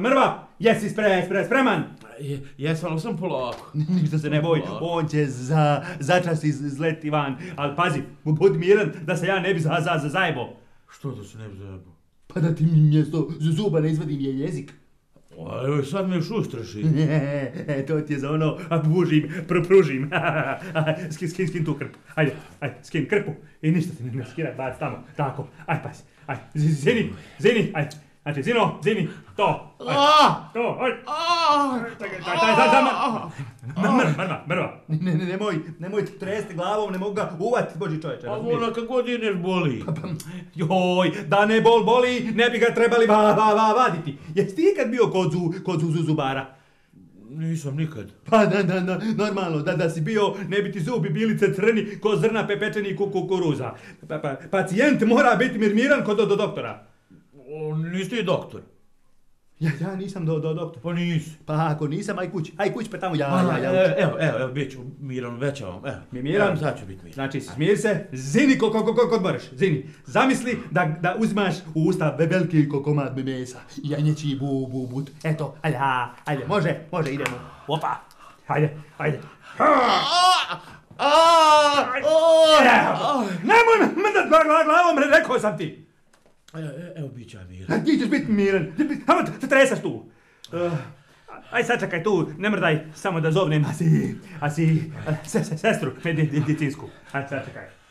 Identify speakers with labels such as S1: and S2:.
S1: Mrva, jesi spre, spre, spreman?
S2: Je, jesam, ali sam polako.
S1: Ništa se ne boj, on će za, začas iz, izleti van. Ali pazi, budi miran da se ja ne bi za, za, za zajebo.
S2: Što da se ne bi zajebao?
S1: Pa da ti mjesto zuba ne izvadim je jezik.
S2: A evo, sad me još ustraši.
S1: E, to ti je za ono, a bužim, pr pružim. skin, skin, skin tu krpu. Ajde, ajde, skin krpu. I ništa ti ne, ne skidaj, bac tamo. Tako, aj pazi. Aj, zini, zini, aj. Znači, zino, zini, to. Aj, to, aj.
S2: A!
S1: Čekaj, taj, taj, taj, taj, mrva, mrva, mrva. Ne, ne, nemoj, nemoj tresti glavom, ne mogu ga uvati, boži čovječe.
S2: A
S1: razumiješ?
S2: vola kad god ideš boli.
S1: Joj, da ne bol boli, ne bi ga trebali va, va, va, vaditi. Jesi ti ikad bio kod, zu, kod zu, zu- zubara?
S2: Nisam nikad.
S1: Pa da, da, da, normalno, da, da si bio, ne bi ti zubi bili crni ko zrna pepečeni ku, kukuruza. Pa, pa, pacijent mora biti mirmiran kod do, do doktora.
S2: O, nisi ti doktor.
S1: Ja, ja nisam do, do doktora.
S2: Pa nisi.
S1: Pa ako nisam, aj kući, aj kući pa tamo ja,
S2: A,
S1: ja, ja.
S2: e, Evo, evo, evo, bit ću miran, većavam. Evo.
S1: Mi miran?
S2: Evo, Sad ću biti miran.
S1: Znači, smir se, zini ko, ko, ko, ko, moraš, zini. Zamisli da, da uzmaš u usta ve- veliki ko komad mesa. I janjeći bu, bu, but. Eto, ajde, ajde, može, može, idemo. Opa, ajde, ajde. Nemoj me mrdat gla- gla- glavom, re- rekao sam ti.
S2: Evo, e, bit ću ja miran.
S1: Ti ćeš biti miran. Hajmo, te tresaš tu. Uh, aj sad čekaj tu, ne mrdaj, samo da zovnem asi, asi, se, se, sestru medicinsku. Aj sad čekaj.